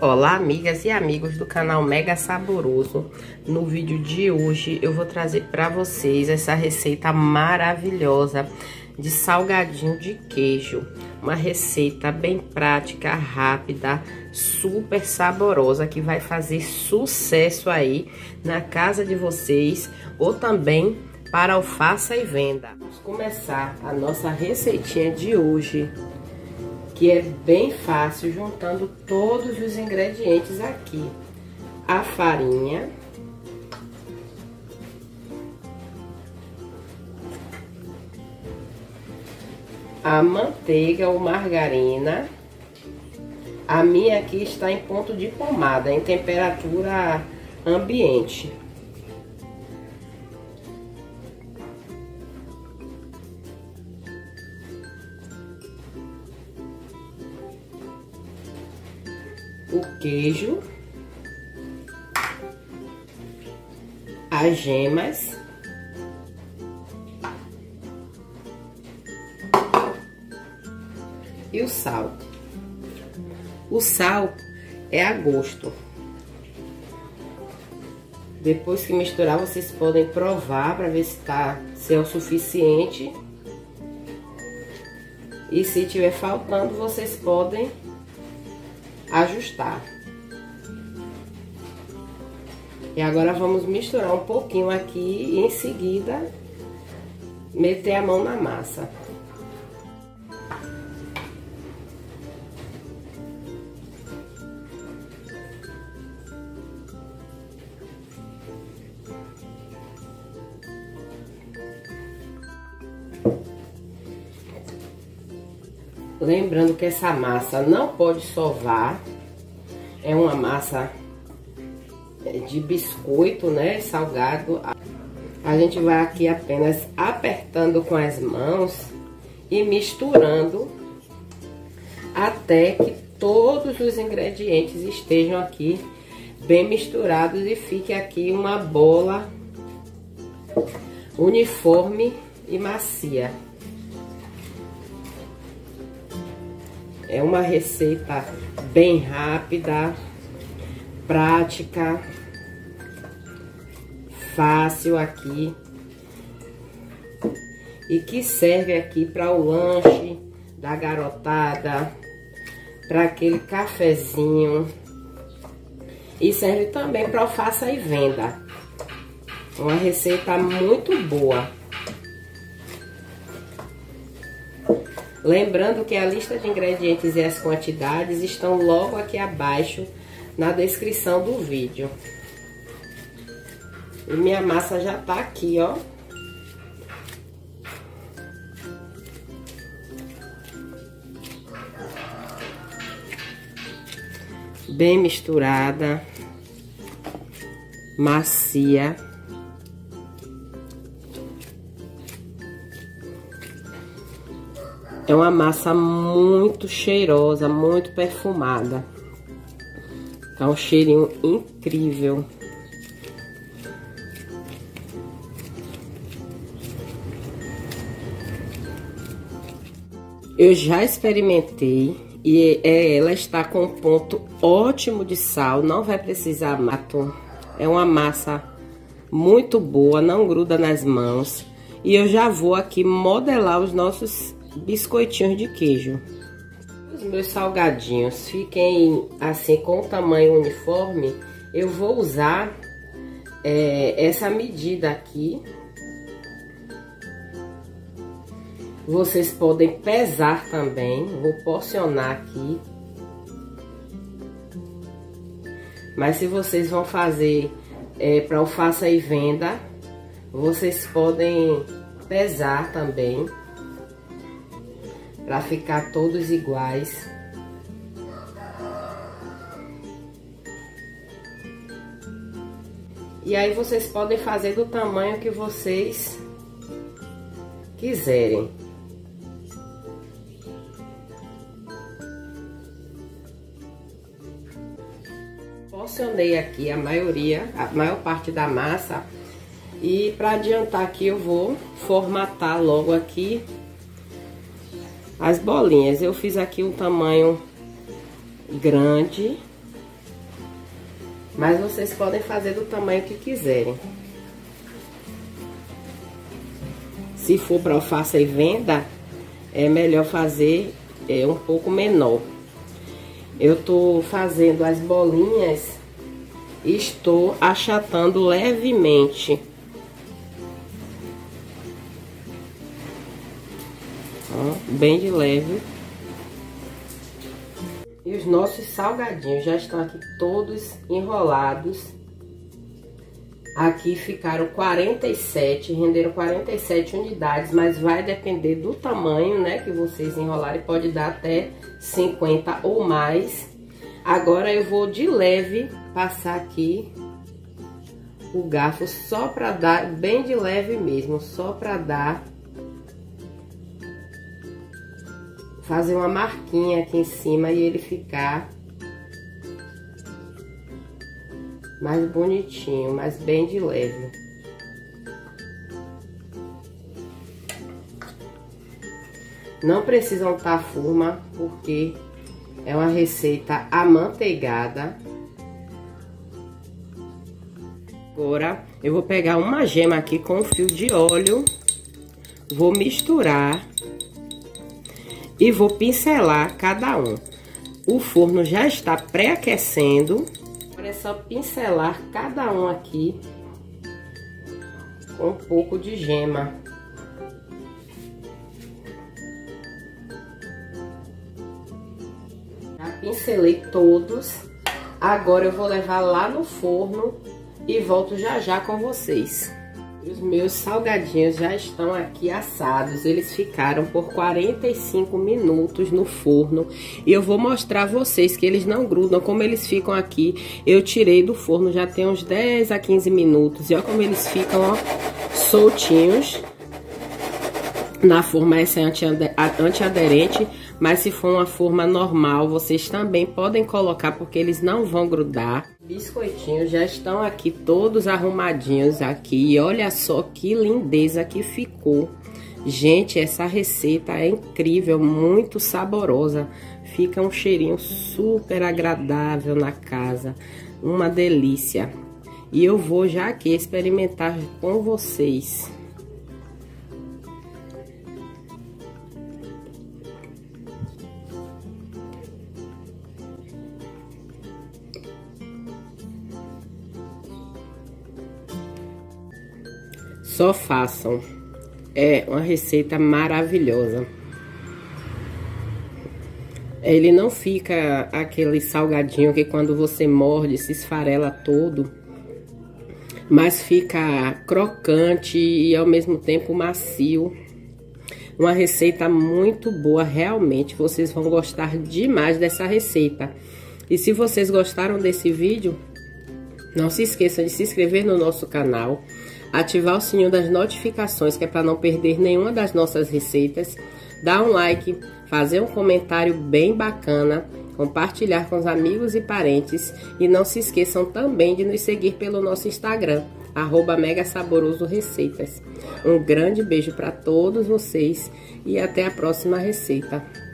Olá amigas e amigos do canal Mega Saboroso. No vídeo de hoje eu vou trazer para vocês essa receita maravilhosa de salgadinho de queijo. Uma receita bem prática, rápida, super saborosa que vai fazer sucesso aí na casa de vocês ou também para alface e venda. Vamos começar a nossa receitinha de hoje que é bem fácil juntando todos os ingredientes aqui. A farinha. A manteiga ou margarina. A minha aqui está em ponto de pomada, em temperatura ambiente. Queijo, as gemas, e o sal. O sal é a gosto. Depois que misturar, vocês podem provar para ver se tá se é o suficiente. E se tiver faltando, vocês podem ajustar. E agora vamos misturar um pouquinho aqui e em seguida meter a mão na massa. Lembrando que essa massa não pode sovar. É uma massa de biscoito, né? Salgado. A gente vai aqui apenas apertando com as mãos e misturando até que todos os ingredientes estejam aqui bem misturados e fique aqui uma bola uniforme e macia. É uma receita bem rápida, prática, fácil aqui. E que serve aqui para o lanche da garotada, para aquele cafezinho. E serve também para o faça e venda. Uma receita muito boa. Lembrando que a lista de ingredientes e as quantidades estão logo aqui abaixo na descrição do vídeo. E minha massa já tá aqui, ó. Bem misturada, macia. É uma massa muito cheirosa, muito perfumada. Tá um cheirinho incrível. Eu já experimentei e é, ela está com um ponto ótimo de sal, não vai precisar mato. É uma massa muito boa, não gruda nas mãos. E eu já vou aqui modelar os nossos biscoitinhos de queijo. Os meus salgadinhos fiquem assim com o tamanho uniforme, eu vou usar é, essa medida aqui. Vocês podem pesar também, vou porcionar aqui. Mas se vocês vão fazer é, para o faça e venda, vocês podem pesar também para ficar todos iguais. E aí vocês podem fazer do tamanho que vocês quiserem. Porcionei aqui a maioria, a maior parte da massa. E para adiantar aqui eu vou formatar logo aqui as bolinhas. Eu fiz aqui um tamanho grande Mas vocês podem fazer do tamanho que quiserem. Se for para alface e venda, é melhor fazer é, um pouco menor. Eu tô fazendo as bolinhas estou achatando levemente. Bem de leve. E os nossos salgadinhos já estão aqui todos enrolados. Aqui ficaram 47, renderam 47 unidades, mas vai depender do tamanho, né, que vocês enrolarem, pode dar até 50 ou mais. Agora eu vou de leve passar aqui o garfo só para dar, bem de leve mesmo, só para dar fazer uma marquinha aqui em cima e ele ficar mais bonitinho, mais bem de leve. Não precisam estar tá forma, porque é uma receita amanteigada. Agora, eu vou pegar uma gema aqui com um fio de óleo, vou misturar e vou pincelar cada um. O forno já está pré-aquecendo. Agora é só pincelar cada um aqui com um pouco de gema. Já pincelei todos. Agora eu vou levar lá no forno e volto já já com vocês. Os meus salgadinhos já estão aqui assados. Eles ficaram por 45 minutos no forno. E eu vou mostrar a vocês que eles não grudam. Como eles ficam aqui, eu tirei do forno já tem uns 10 a 15 minutos. E olha como eles ficam, ó, soltinhos. Na forma essa é antiaderente, mas se for uma forma normal, vocês também podem colocar, porque eles não vão grudar. Biscoitinhos já estão aqui todos arrumadinhos aqui. E olha só que lindeza que ficou. Gente, essa receita é incrível, muito saborosa. Fica um cheirinho super agradável na casa. Uma delícia. E eu vou já aqui experimentar com vocês. Só façam. É uma receita maravilhosa. Ele não fica aquele salgadinho que quando você morde se esfarela todo. Mas fica crocante e ao mesmo tempo macio. Uma receita muito boa, realmente. Vocês vão gostar demais dessa receita. E se vocês gostaram desse vídeo, não se esqueçam de se inscrever no nosso canal ativar o sininho das notificações, que é para não perder nenhuma das nossas receitas, dar um like, fazer um comentário bem bacana, compartilhar com os amigos e parentes e não se esqueçam também de nos seguir pelo nosso Instagram, arroba Mega Saboroso Receitas. Um grande beijo para todos vocês e até a próxima receita.